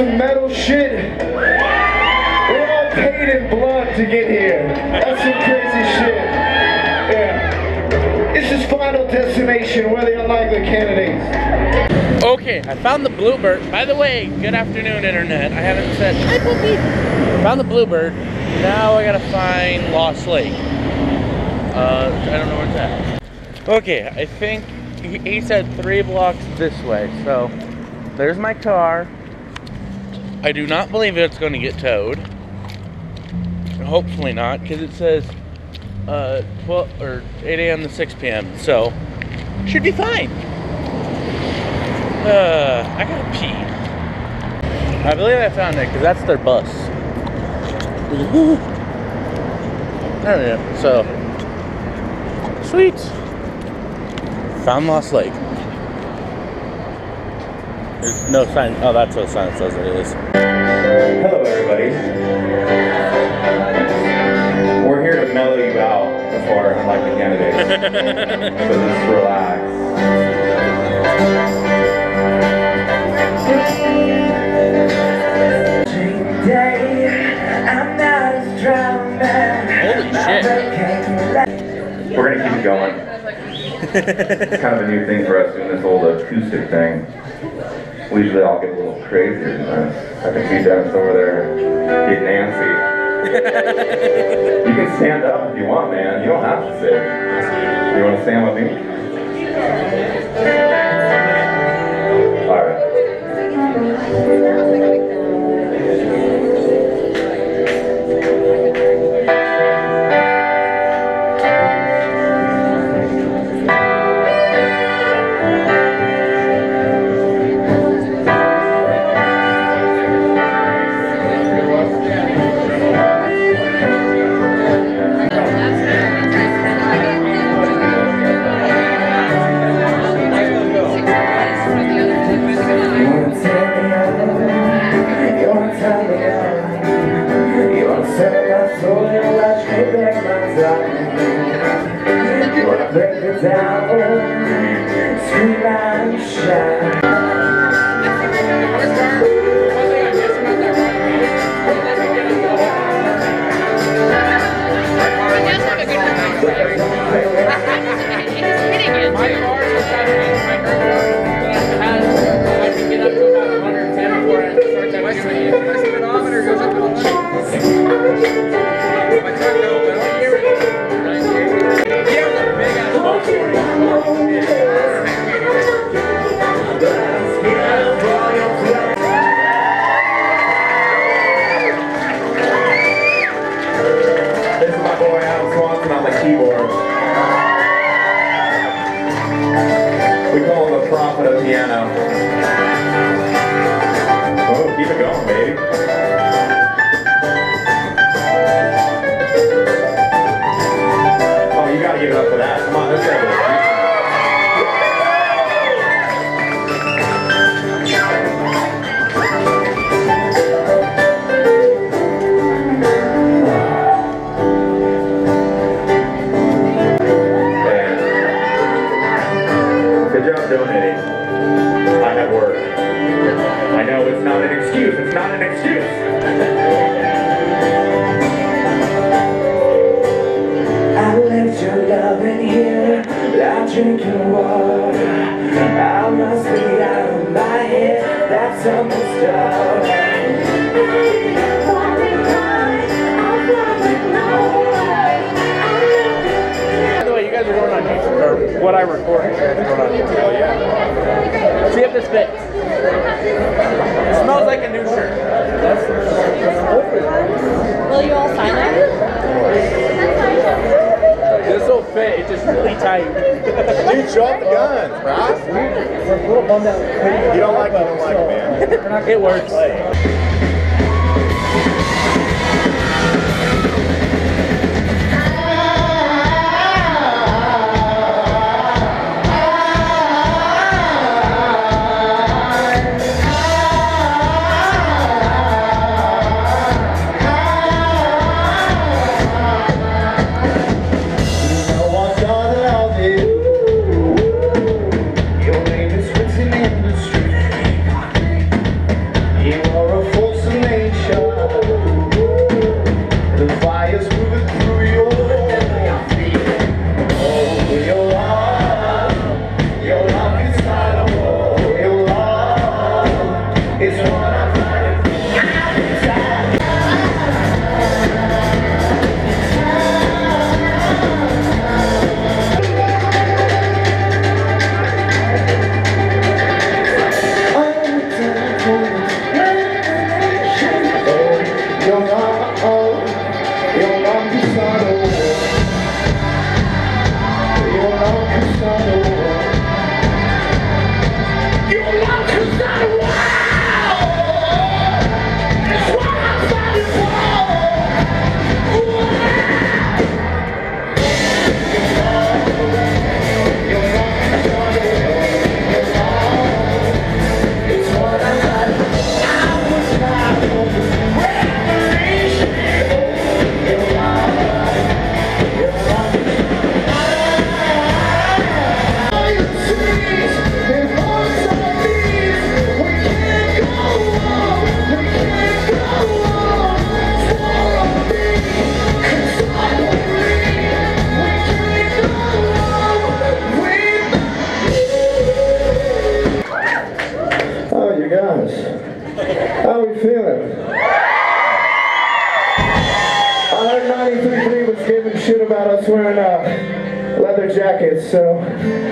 some metal shit. We're all paid in blood to get here. That's some crazy shit. Yeah. This is Final Destination. We're the unlikely candidates. Okay, I found the bluebird. By the way, good afternoon, internet. I haven't said hi, puppy. Found the bluebird. Now I gotta find Lost Lake. Uh, I don't know where it's at. Okay, I think he said three blocks this way. So there's my car. I do not believe it's going to get towed. Hopefully not, because it says uh, 12 or 8 a.m. to 6 p.m. So should be fine. Uh, I gotta pee. I believe I found it because that's their bus. There we go. So, sweet. Found Lost Lake. There's no sign. Oh, that's what sign says it is. Hello, everybody. We're here to mellow you out before unlikely candidates. so just relax. Holy shit. We're gonna keep it going. it's kind of a new thing for us doing this old acoustic thing. We usually all get a little crazier than this. I can see Dennis over there getting antsy. you can stand up if you want, man. You don't have to sit. You want to stand with me? All right. The piano. Excuse. It's not an excuse. I left your love in here, I drink your water. I must be out of my head, that's some stuff. By the way, you guys are going on YouTube, or what I record, you guys are going on YouTube. Oh, yeah. See if this fits. It smells like a new shirt. That's hopeful. Will you all sign it? This will fit, it's just really tight. Dude, show off the guns, bro. You don't like it, you don't like it, man. It works. So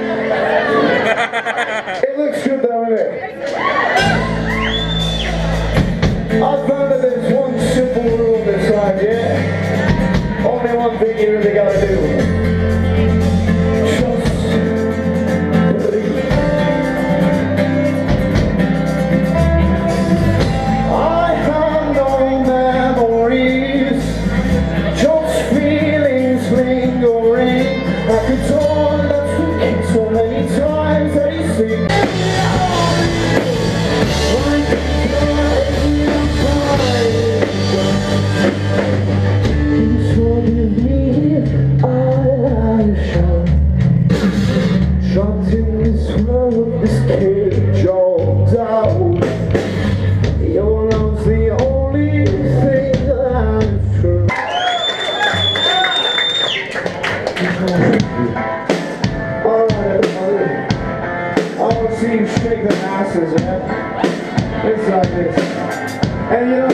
Eh? It's like this. And you know,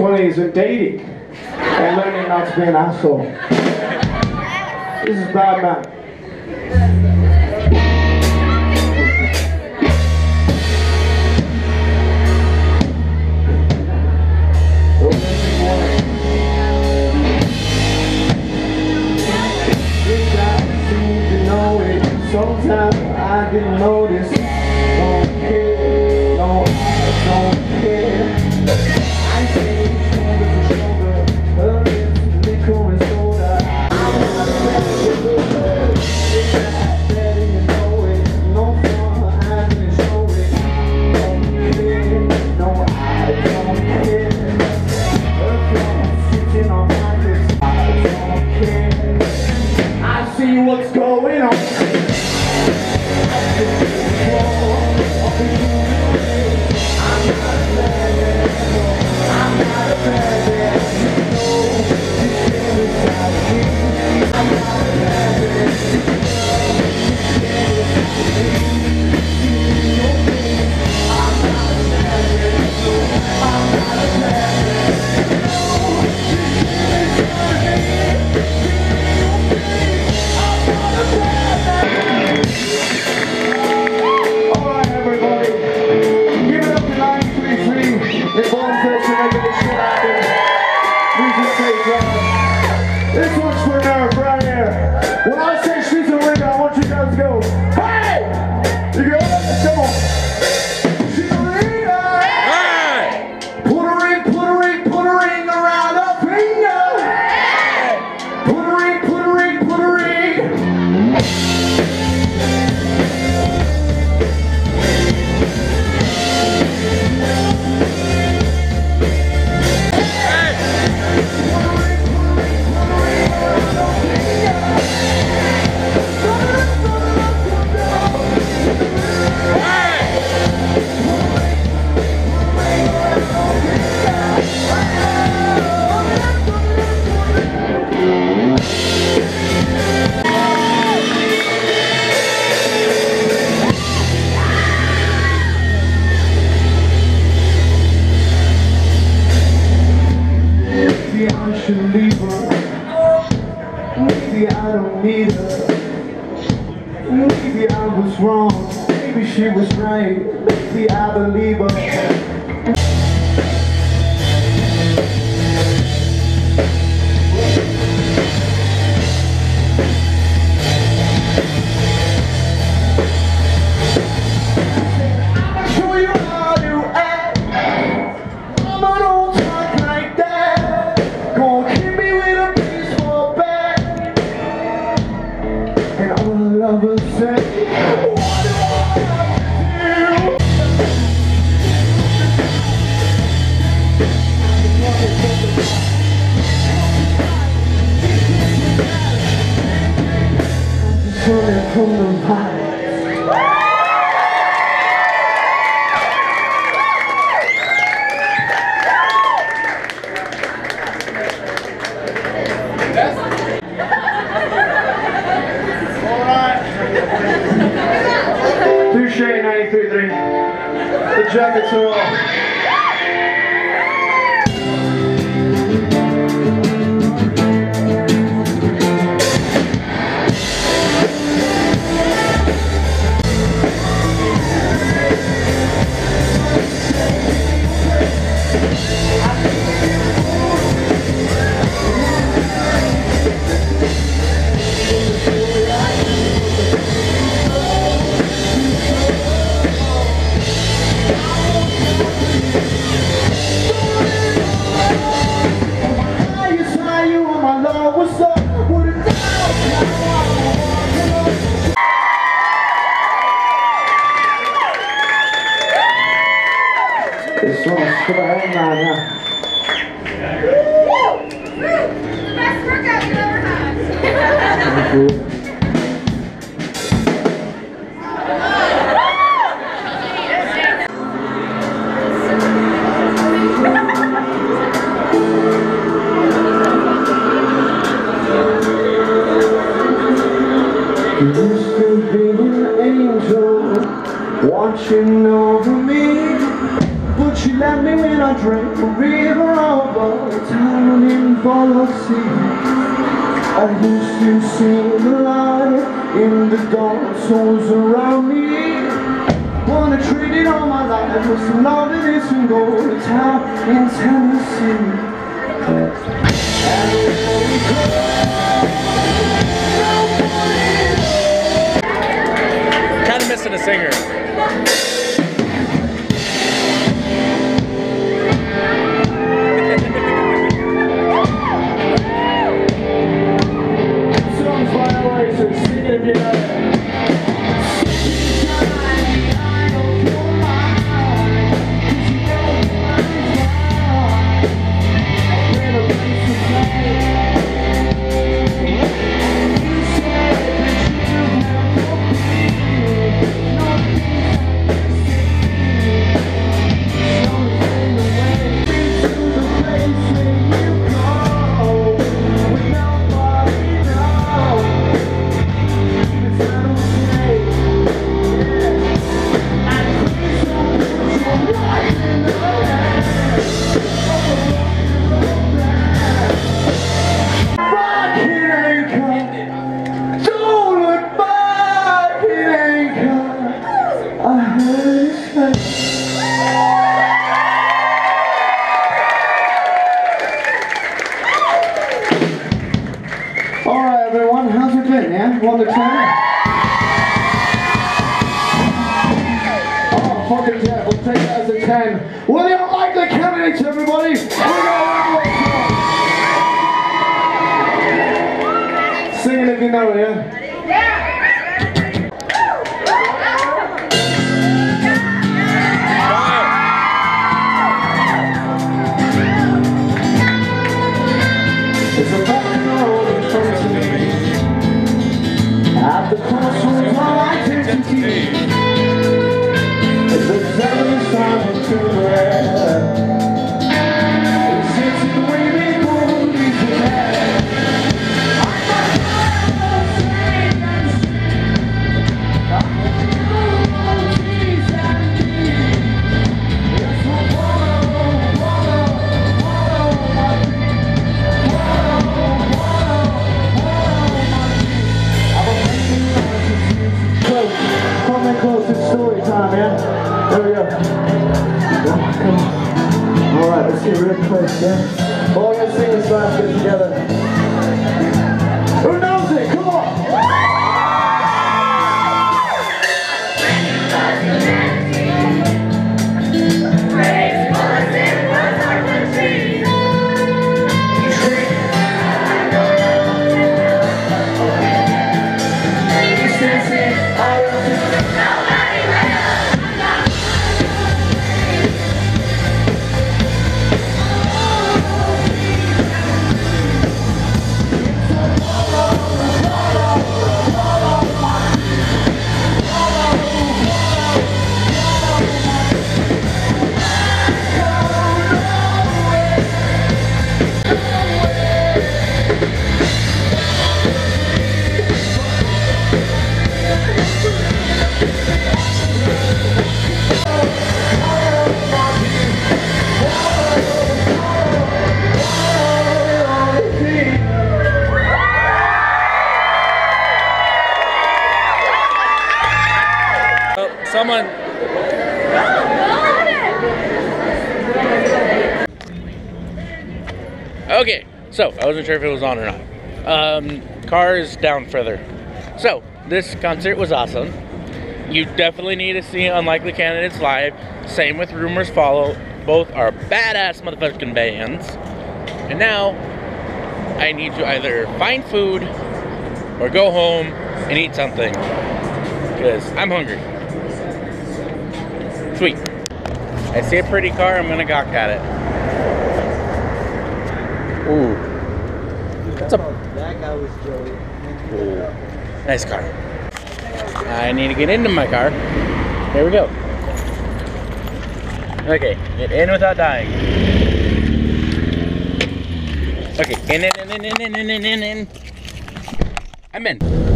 20s are dating and learning not to be an asshole. This is Bad Man. Sometimes I get noticed, don't care. Jackets are off. Used to be an angel watching over me. But you left me when I drank the river over time in sea. I used to see the light in the dark souls around me. Wanna trade it all my life for some love in this and go to town in Tennessee. Missing a singer. As a ten. Well, you don't like the candidates, everybody. We're. Sing it if you know it, yeah? So I wasn't sure if it was on or not. Um, car is down further. So this concert was awesome. You definitely need to see Unlikely Candidates live. Same with Rumours Follow. Both are badass motherfucking bands. And now I need to either find food or go home and eat something because I'm hungry. Sweet. I see a pretty car, I'm gonna gawk at it. Ooh. That's a That guy was Joey. Ooh. nice car. I need to get into my car. Here we go. Okay, get in without dying. Okay, in, in, in, in, in, in, in, in, in. I'm in.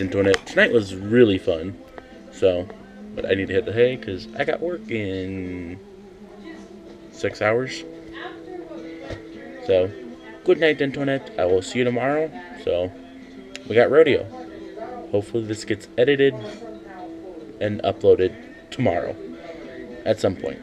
Alright, Internet. Tonight was really fun. So, but I need to hit the hay because I got work in six hours. So, good night, Internet. I will see you tomorrow. So, we got rodeo. Hopefully, this gets edited and uploaded tomorrow at some point.